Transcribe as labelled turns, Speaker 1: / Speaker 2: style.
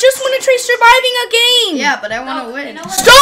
Speaker 1: I just want to try surviving a game.
Speaker 2: Yeah, but I want to
Speaker 3: No,
Speaker 2: win.
Speaker 3: you know!
Speaker 1: Stop!